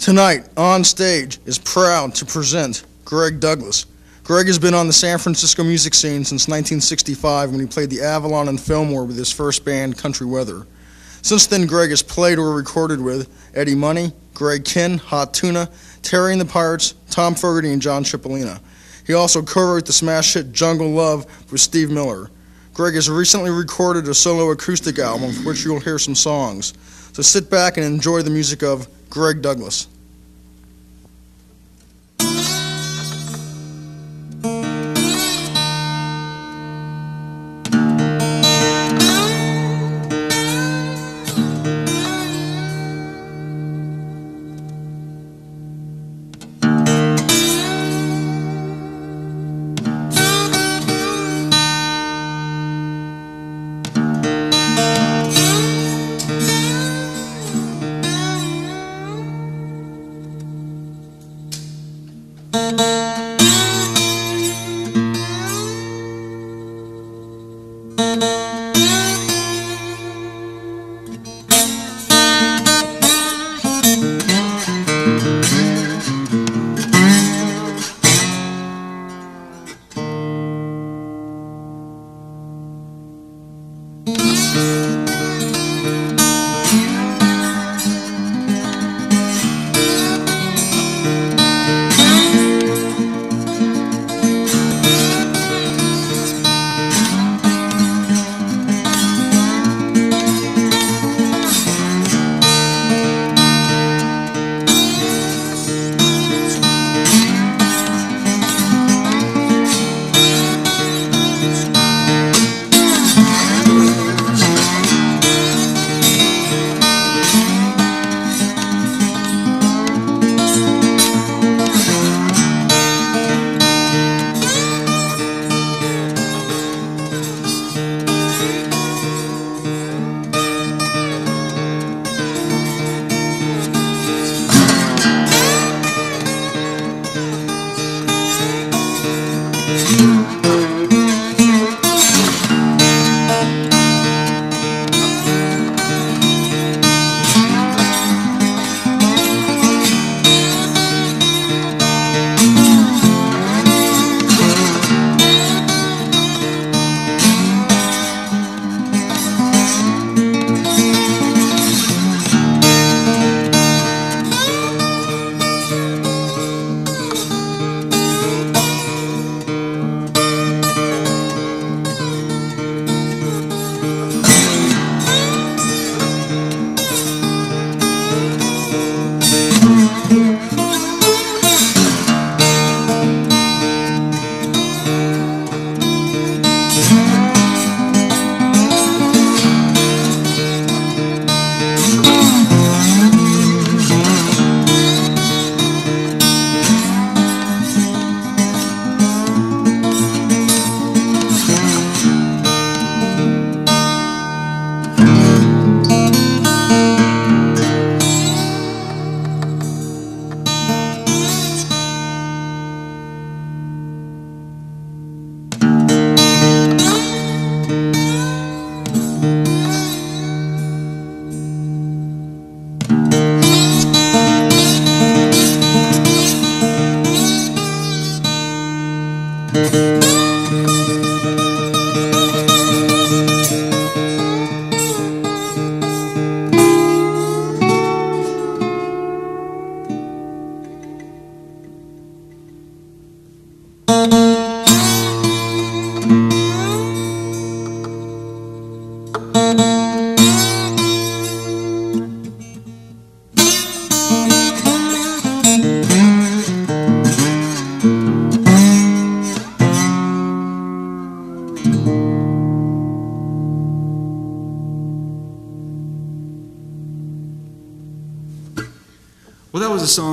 Tonight, on stage, is proud to present Greg Douglass. Greg has been on the San Francisco music scene since 1965 when he played the Avalon and Fillmore with his first band, Country Weather. Since then, Greg has played or recorded with Eddie Money, Greg Kihn, Hot Tuna, Terry and the Pirates, Tom Fogerty, and John Cipollina. He also co-wrote the smash hit Jungle Love with Steve Miller. Greg has recently recorded a solo acoustic album for which you'll hear some songs. So sit back and enjoy the music of Greg Douglass.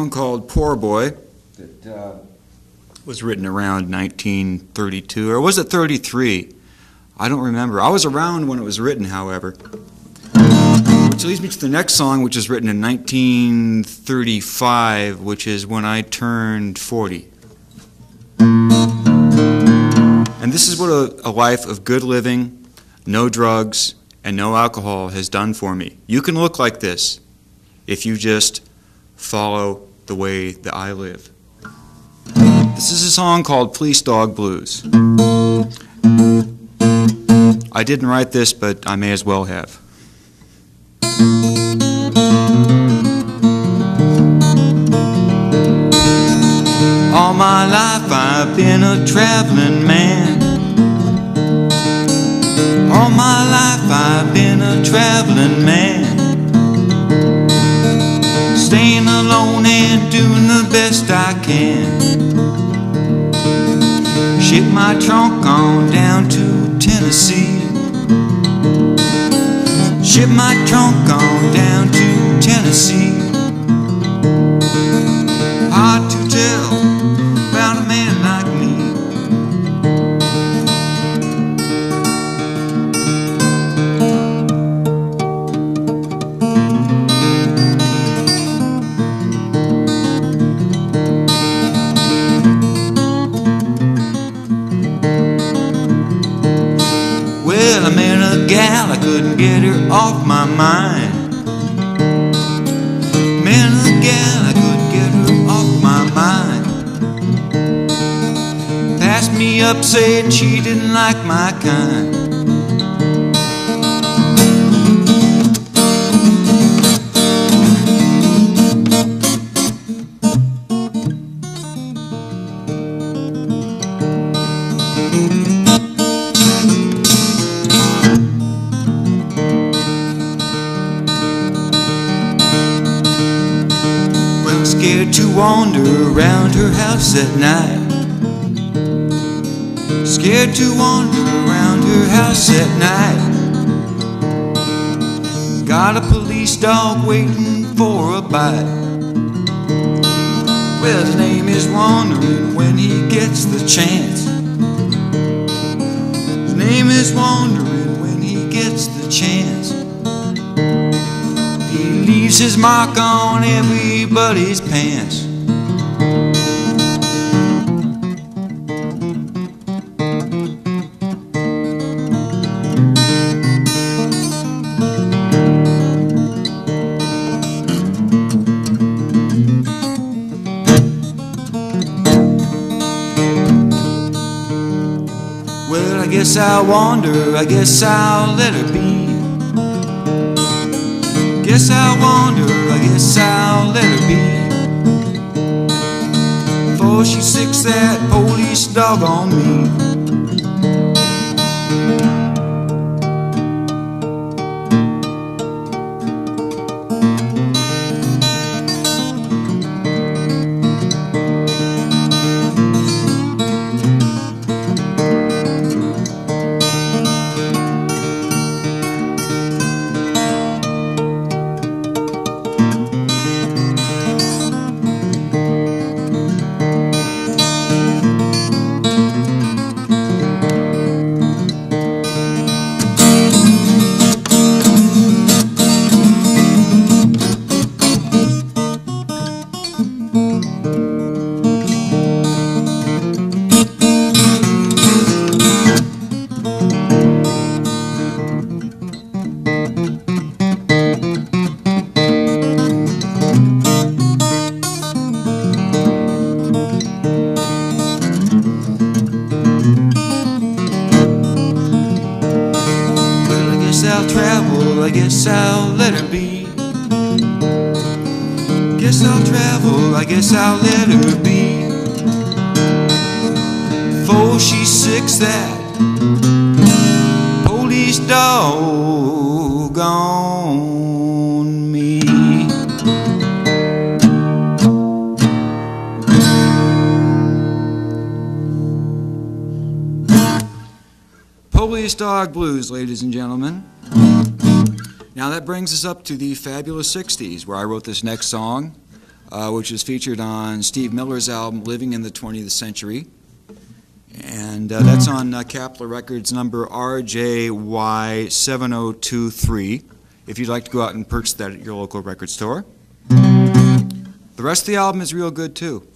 Song called Poor Boy that uh, was written around 1932, or was it 33? I don't remember. I was around when it was written, however. Which leads me to the next song, which is written in 1935, which is when I turned 40. And this is what a, a life of good living, no drugs, and no alcohol has done for me. You can look like this if you just follow the way that I live. This is a song called Police Dog Blues. I didn't write this, but I may as well have. All my life I've been a traveling man. All my life I've been a traveling man. Best I can. Ship my trunk on down to Tennessee. Ship my trunk on down said she didn't like my kind. Well, scared to wander around her house at night. Scared to wander around her house at night. Got a police dog waiting for a bite. Well, his name is Wandering when he gets the chance. His name is Wandering when he gets the chance. He leaves his mark on everybody's pants. Guess I'll wander, I guess I'll let her be. Guess I'll wander, I guess I'll let her be. Before she sicks that police dog on me. Sicks that police dog on me. Police Dog Blues, ladies and gentlemen. Now that brings us up to the fabulous 60s, where I wrote this next song, uh, which is featured on Steve Miller's album Living in the 20th Century. And uh, that's on uh, Capitol Records number RJY7023, if you'd like to go out and purchase that at your local record store. The rest of the album is real good too.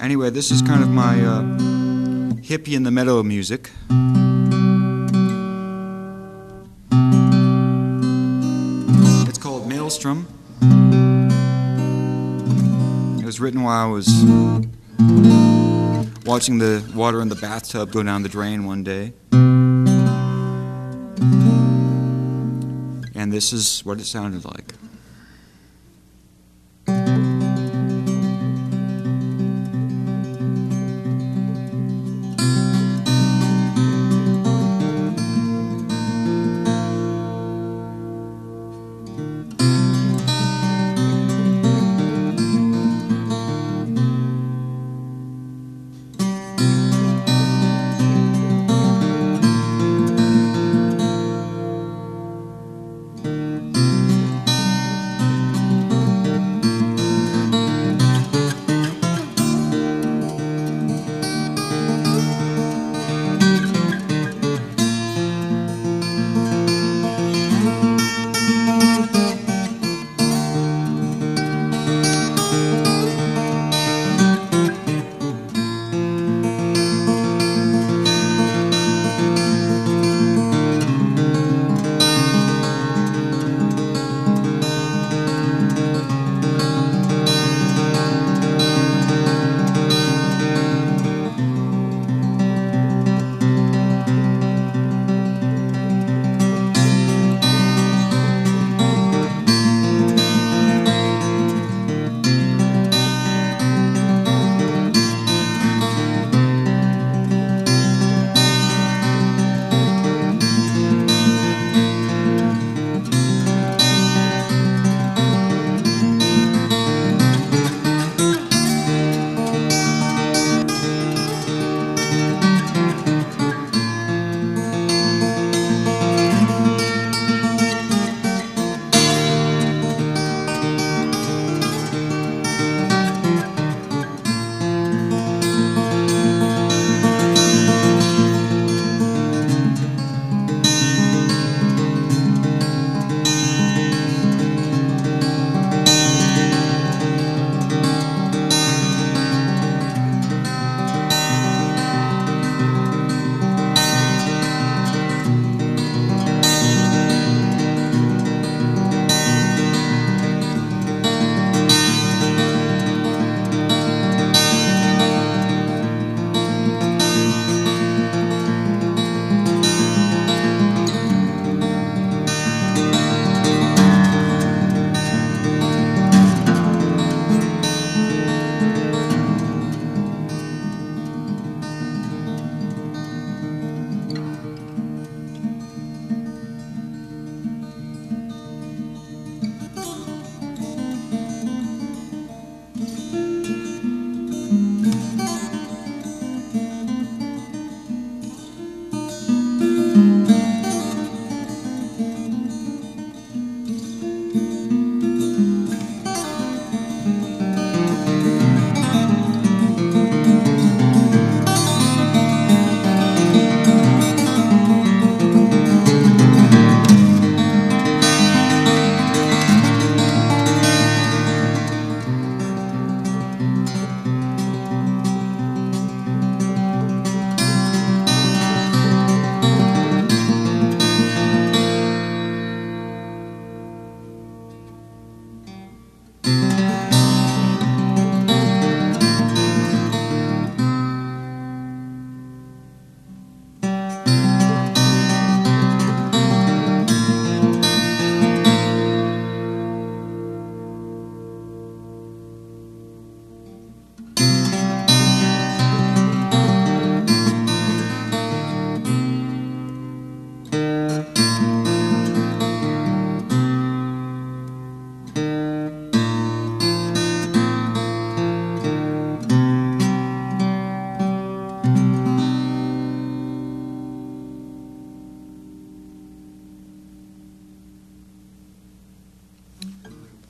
Anyway, this is kind of my uh, hippie in the meadow music. It's called Maelstrom. It was written while I was watching the water in the bathtub go down the drain one day. And this is what it sounded like.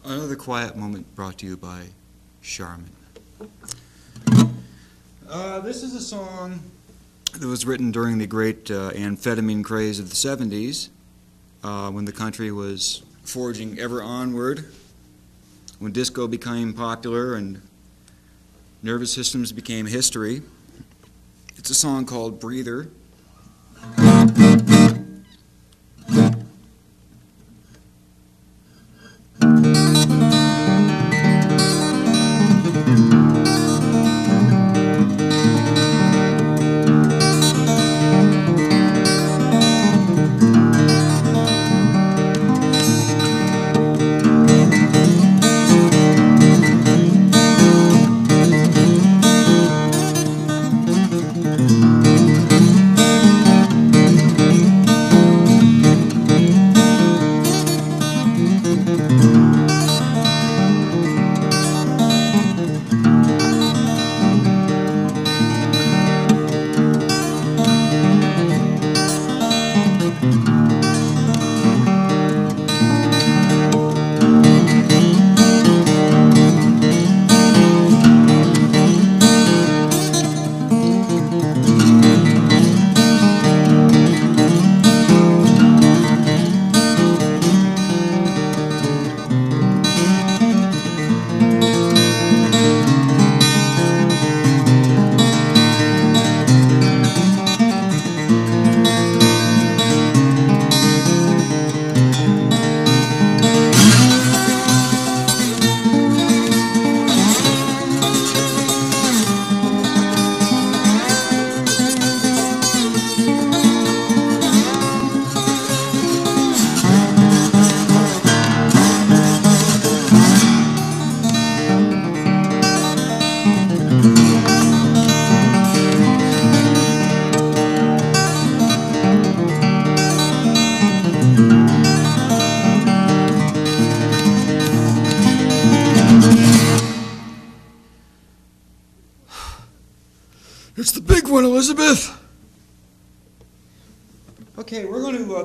Another quiet moment brought to you by Charmin. Uh, this is a song that was written during the great uh, amphetamine craze of the 70s uh, when the country was forging ever onward, when disco became popular and nervous systems became history. It's a song called Breather.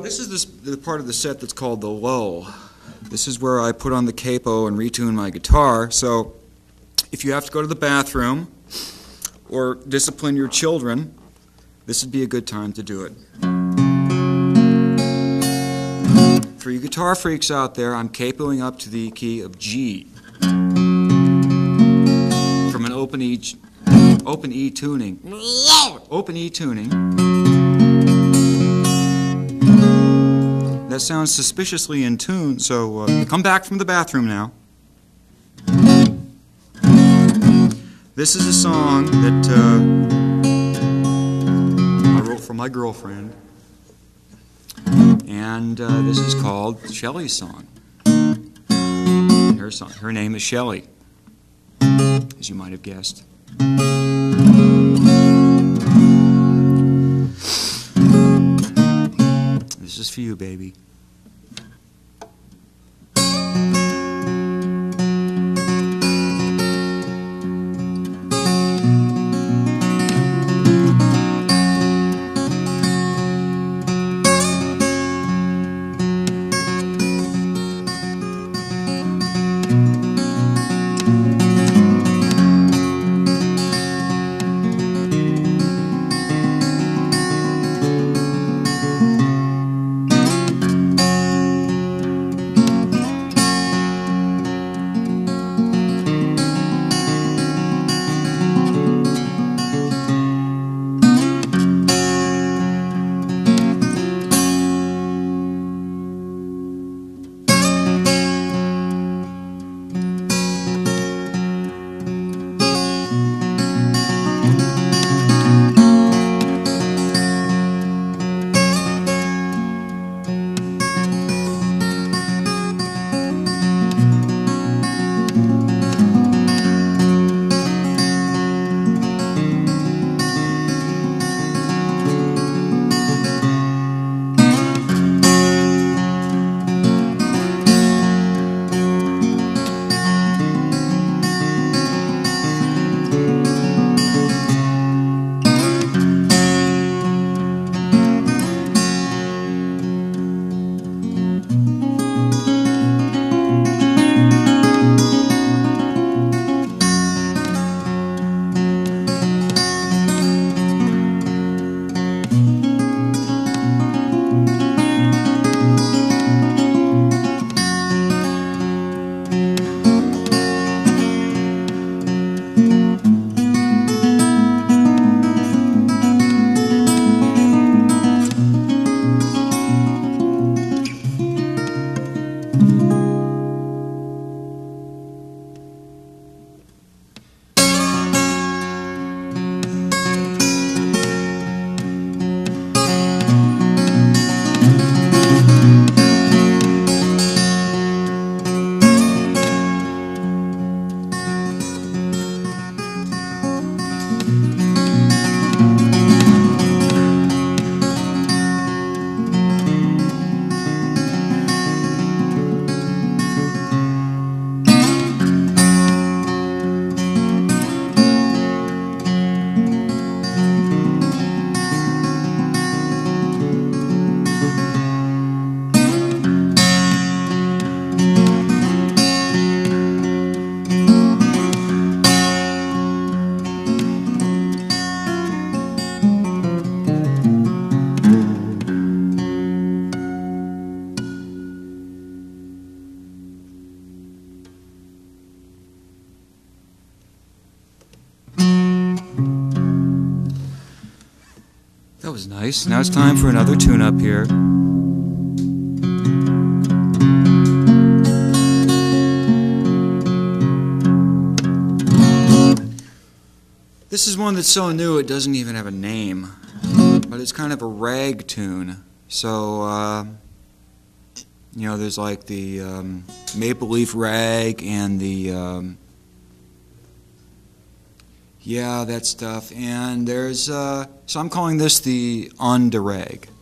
This is this, the part of the set that's called the lull. This is where I put on the capo and retune my guitar. So, if you have to go to the bathroom or discipline your children, this would be a good time to do it. For you guitar freaks out there, I'm capoing up to the key of G from an open E, open E tuning. Open E tuning. That sounds suspiciously in tune, so uh, come back from the bathroom now. This is a song that uh, I wrote for my girlfriend, and uh, this is called Shelley's song. Her song. Her name is Shelley, as you might have guessed. Is for you, baby. Nice. Now it's time for another tune up here. This is one that's so new it doesn't even have a name, but it's kind of a rag tune. So, uh, you know, there's like the um, maple leaf rag and the um, yeah, that stuff. And there's, uh, so I'm calling this the on-de-rag. Okay,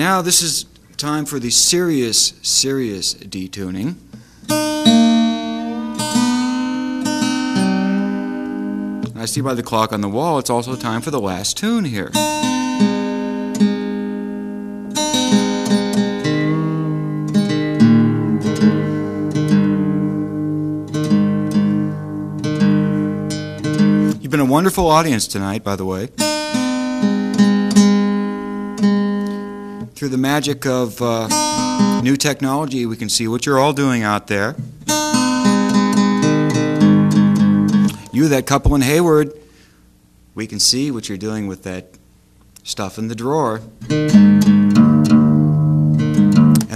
now this is time for the serious, serious detuning. I see by the clock on the wall it's also time for the last tune here. You've been a wonderful audience tonight, by the way. Through the magic of uh, new technology, we can see what you're all doing out there. You, that couple in Hayward, we can see what you're doing with that stuff in the drawer. And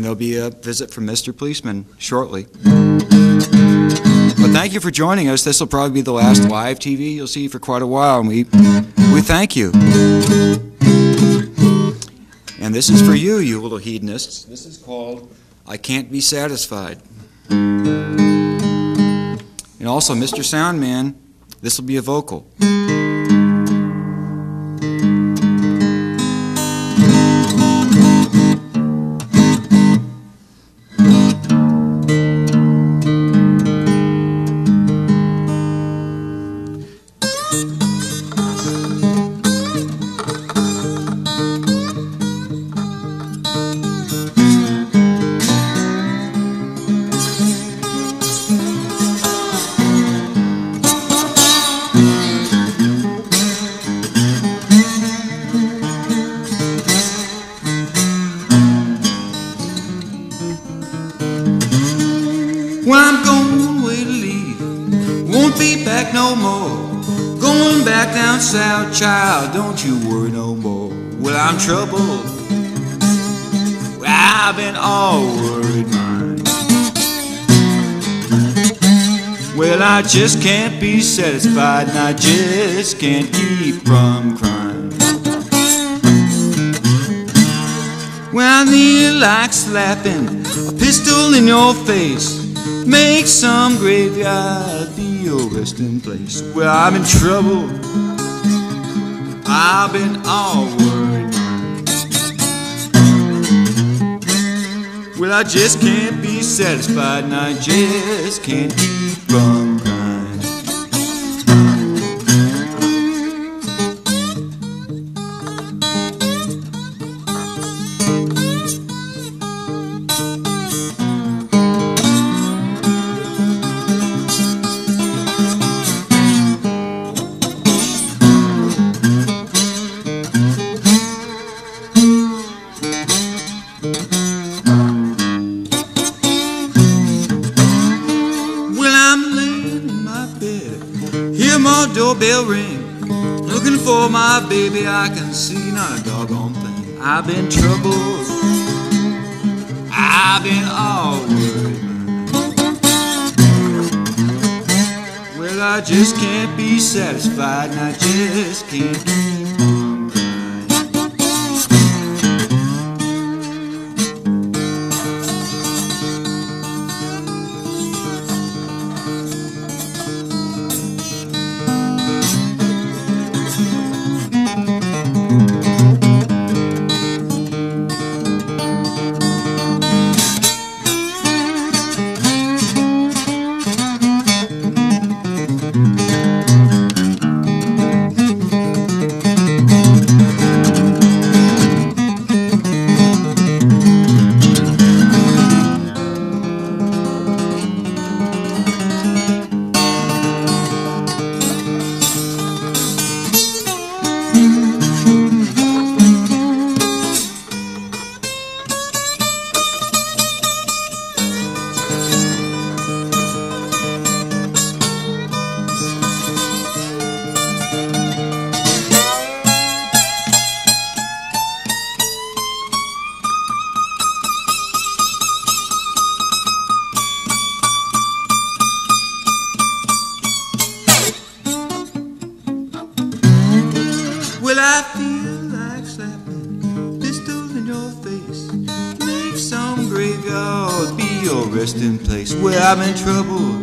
there'll be a visit from Mr. Policeman shortly. But thank you for joining us. This will probably be the last live TV you'll see for quite a while, and we, we thank you. And this is for hmm. you, you little hedonists. This is called I Can't Be Satisfied. And also, Mr. Soundman, this will be a vocal. Well, I'm going away to leave. Won't be back no more. Going back down south, child. Don't you worry no more. Well, I'm troubled. Well, I've been all worried, mine. Well, I just can't be satisfied, and I just can't keep from crying. Well, I feel like slapping a pistol in your face. Make some graveyard be your resting place. Well, I'm in trouble. I've been all worried. Well, I just can't be satisfied, and I just can't keep from a doggone thing. I've been troubled, I've been all worried. Well, I just can't be satisfied, and I just can't Well, I'm in trouble.